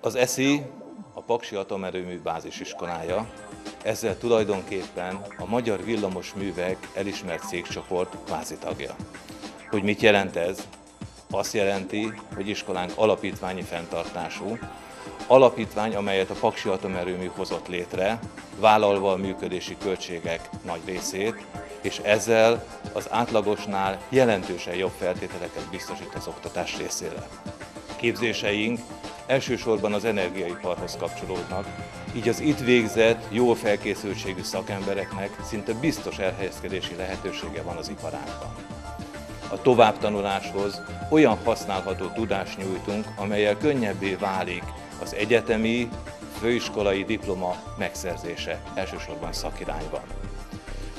Az ESZI a Paksi Atomerőmű bázisiskolája, ezzel tulajdonképpen a Magyar Villamos Művek elismert cégcsoport tagja. Hogy mit jelent ez? Azt jelenti, hogy iskolánk alapítványi fenntartású, alapítvány, amelyet a Paksi Atomerőmű hozott létre, vállalva a működési költségek nagy részét, és ezzel az átlagosnál jelentősen jobb feltételeket biztosít az oktatás részére. Képzéseink elsősorban az energiaiparhoz kapcsolódnak, így az itt végzett, jó felkészültségű szakembereknek szinte biztos elhelyezkedési lehetősége van az iparánkban. A továbbtanuláshoz olyan használható tudást nyújtunk, amelyel könnyebbé válik az egyetemi, főiskolai diploma megszerzése, elsősorban szakirányban.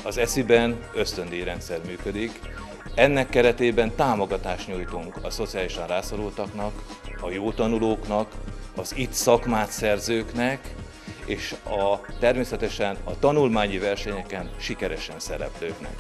Az esziben ösztöndíjrendszer működik, ennek keretében támogatást nyújtunk a szociálisan rászorultaknak, a jó tanulóknak, az itt szakmát szerzőknek, és a, természetesen a tanulmányi versenyeken sikeresen szereplőknek.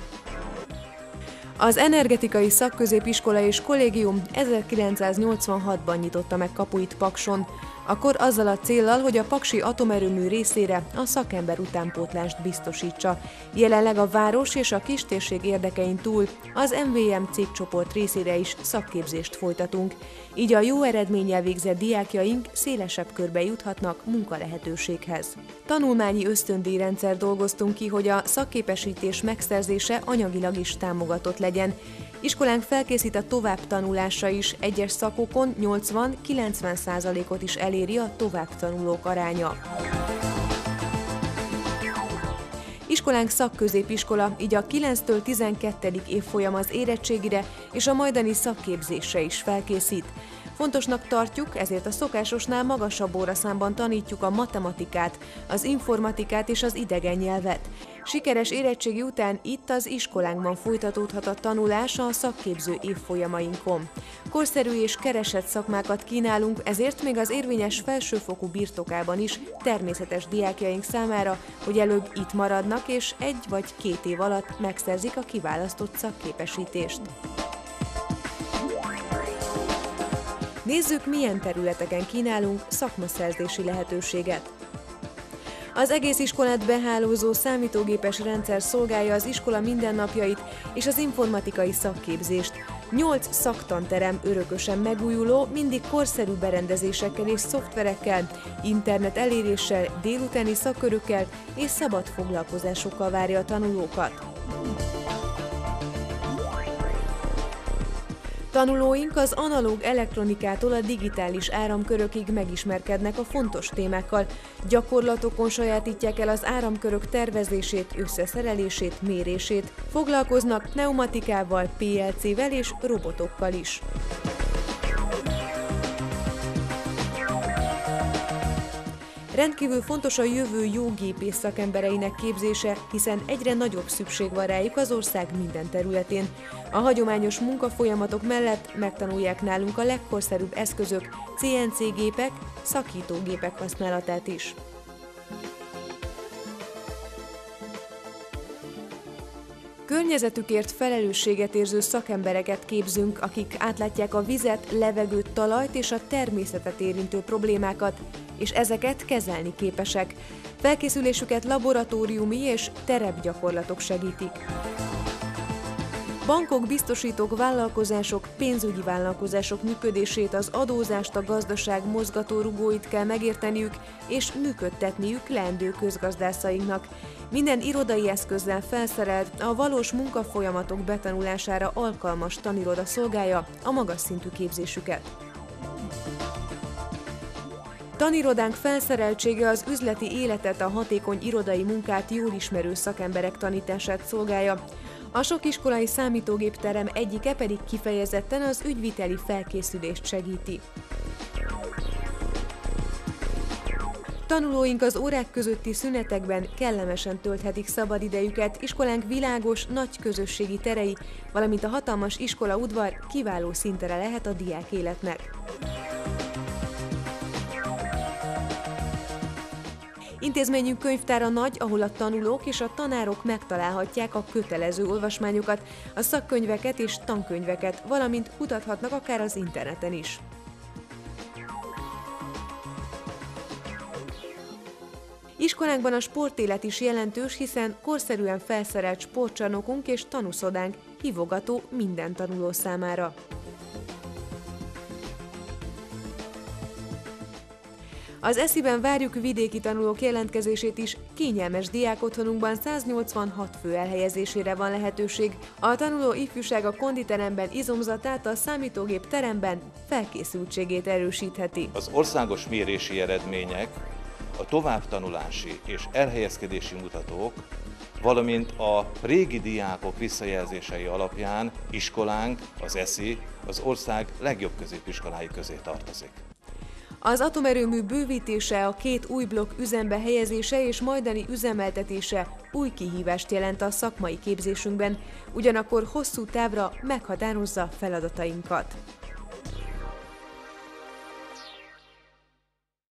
Az Energetikai Szakközépiskola és Kollégium 1986-ban nyitotta meg kapuit Pakson, akkor azzal a céllal, hogy a Paksi atomerőmű részére a szakember utánpótlást biztosítsa. Jelenleg a város és a kistérség érdekein túl az MVM cégcsoport részére is szakképzést folytatunk, így a jó eredménnyel végzett diákjaink szélesebb körbe juthatnak munkalehetőséghez. Tanulmányi ösztöndíjrendszer dolgoztunk ki, hogy a szakképesítés megszerzése anyagilag is támogatott legyen, Iskolánk felkészít a továbbtanulásra is, egyes szakokon 80-90 százalékot is eléri a továbbtanulók aránya. Iskolánk szakközépiskola, így a 9-től 12. évfolyam az érettségire és a majdani szakképzésre is felkészít. Fontosnak tartjuk, ezért a szokásosnál magasabb óraszámban tanítjuk a matematikát, az informatikát és az idegen nyelvet. Sikeres érettségi után itt az iskolánkban folytatódhat a tanulás a szakképző évfolyamainkon. Korszerű és keresett szakmákat kínálunk, ezért még az érvényes felsőfokú birtokában is természetes diákjaink számára, hogy előbb itt maradnak és egy vagy két év alatt megszerzik a kiválasztott szakképesítést. Nézzük, milyen területeken kínálunk szakmaszerzési lehetőséget. Az egész iskolát behálózó számítógépes rendszer szolgálja az iskola mindennapjait és az informatikai szakképzést. Nyolc szaktanterem örökösen megújuló, mindig korszerű berendezésekkel és szoftverekkel, internet eléréssel, délutáni szakkörökkel és szabad foglalkozásokkal várja a tanulókat. Tanulóink az analóg elektronikától a digitális áramkörökig megismerkednek a fontos témákkal, gyakorlatokon sajátítják el az áramkörök tervezését, összeszerelését, mérését, foglalkoznak pneumatikával, PLC-vel és robotokkal is. Rendkívül fontos a jövő jó gépész szakembereinek képzése, hiszen egyre nagyobb szükség van rájuk az ország minden területén. A hagyományos munkafolyamatok mellett megtanulják nálunk a legkorszerűbb eszközök, CNC gépek, szakítógépek használatát is. Környezetükért felelősséget érző szakembereket képzünk, akik átlátják a vizet, levegőt, talajt és a természetet érintő problémákat, és ezeket kezelni képesek. Felkészülésüket laboratóriumi és terepgyakorlatok segítik. Bankok, biztosítók, vállalkozások, pénzügyi vállalkozások működését, az adózást, a gazdaság mozgatórugóit kell megérteniük és működtetniük leendő közgazdászainknak. Minden irodai eszközzel felszerelt, a valós munkafolyamatok betanulására alkalmas taniroda szolgálja a magas szintű képzésüket. Tanirodánk felszereltsége az üzleti életet, a hatékony irodai munkát jól ismerő szakemberek tanítását szolgálja. A sok iskolai számítógépterem egyike pedig kifejezetten az ügyviteli felkészülést segíti. Tanulóink az órák közötti szünetekben kellemesen tölthetik szabadidejüket, iskolánk világos, nagy közösségi terei, valamint a hatalmas iskola udvar kiváló szintere lehet a diák életnek. Intézményünk könyvtára nagy, ahol a tanulók és a tanárok megtalálhatják a kötelező olvasmányokat, a szakkönyveket és tankönyveket, valamint kutathatnak akár az interneten is. Iskolánkban a sportélet is jelentős, hiszen korszerűen felszerelt sportcsarnokunk és tanuszodánk hívogató minden tanuló számára. Az esziben várjuk vidéki tanulók jelentkezését is, kényelmes diákotthonunkban 186 fő elhelyezésére van lehetőség. A tanuló ifjúság a konditeremben izomzatát, a számítógép teremben felkészültségét erősítheti. Az országos mérési eredmények, a továbbtanulási és elhelyezkedési mutatók, valamint a régi diákok visszajelzései alapján iskolánk, az ESZI, az ország legjobb középiskolái közé tartozik. Az atomerőmű bővítése, a két új blokk üzembe helyezése és majdani üzemeltetése új kihívást jelent a szakmai képzésünkben, ugyanakkor hosszú távra meghatározza feladatainkat.